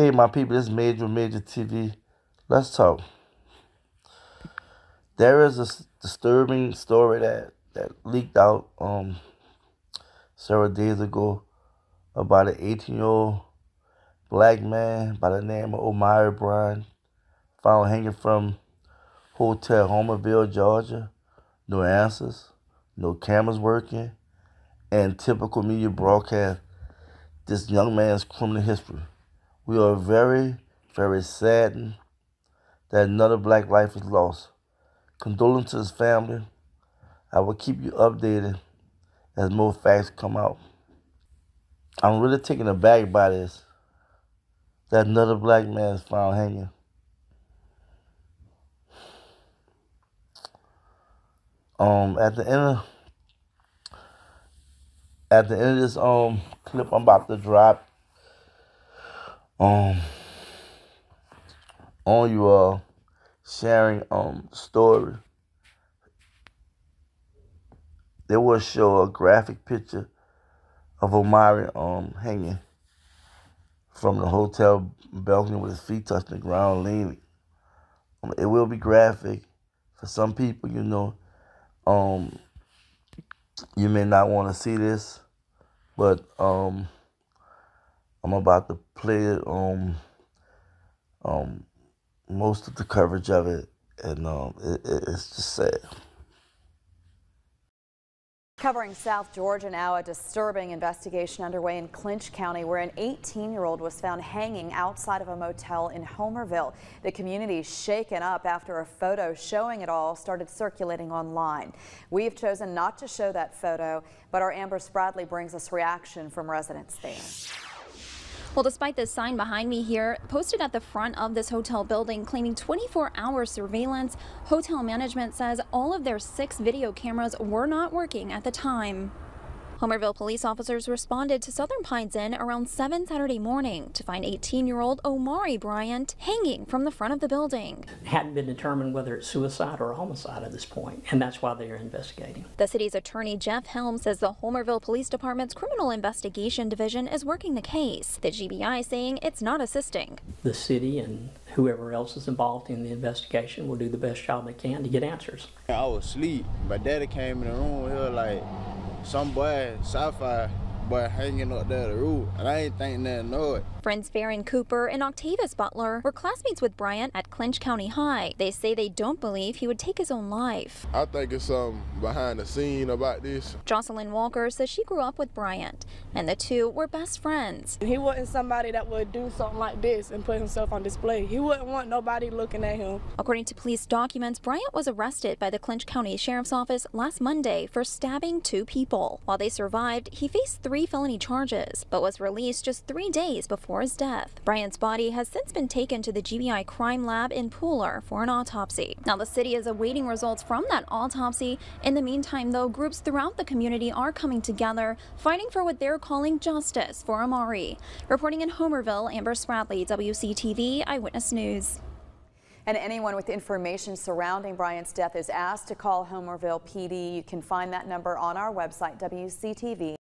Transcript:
Hey, my people, this is Major Major TV. Let's talk. There is a disturbing story that, that leaked out um, several days ago about an 18 year old black man by the name of Omari Bryant found hanging from Hotel Homerville, Georgia. No answers, no cameras working, and typical media broadcast this young man's criminal history. We are very, very saddened that another black life is lost. Condolences family. I will keep you updated as more facts come out. I'm really taken aback by this. That another black man is found hanging. Um, at the end of at the end of this um clip I'm about to drop, um on you all sharing um story. They will show a graphic picture of Omari um hanging from the hotel balcony with his feet touching the ground leaning. Um, it will be graphic for some people, you know. Um you may not want to see this, but um I'm about to play it um um most of the coverage of it and um it, it, it's just sad. Covering South Georgia now, a disturbing investigation underway in Clinch County where an 18-year-old was found hanging outside of a motel in Homerville. The community shaken up after a photo showing it all started circulating online. We've chosen not to show that photo, but our Amber Spradley brings us reaction from residents there. Well, despite the sign behind me here, posted at the front of this hotel building claiming 24-hour surveillance, hotel management says all of their six video cameras were not working at the time. Homerville police officers responded to Southern Pines Inn around 7 Saturday morning to find 18-year-old Omari Bryant hanging from the front of the building. It hadn't been determined whether it's suicide or a homicide at this point, and that's why they are investigating. The city's attorney Jeff Helm says the Homerville Police Department's Criminal Investigation Division is working the case. The GBI saying it's not assisting. The city and whoever else is involved in the investigation will do the best job they can to get answers. I was asleep. My daddy came in the room here like some boy, sci-fi boy hanging up there the roof, and I ain't think nothing of it. Friends Farron Cooper and Octavius Butler were classmates with Bryant at Clinch County High. They say they don't believe he would take his own life. I think it's something behind the scene about this. Jocelyn Walker says she grew up with Bryant, and the two were best friends. He wasn't somebody that would do something like this and put himself on display. He wouldn't want nobody looking at him. According to police documents, Bryant was arrested by the Clinch County Sheriff's Office last Monday for stabbing two people. While they survived, he faced three felony charges, but was released just three days before his death. Bryant's body has since been taken to the GBI crime lab in Pooler for an autopsy. Now, the city is awaiting results from that autopsy. In the meantime, though, groups throughout the community are coming together, fighting for what they're calling justice for Omari. Reporting in Homerville, Amber Spradley, WCTV Eyewitness News. And anyone with information surrounding Bryant's death is asked to call Homerville PD. You can find that number on our website, WCTV.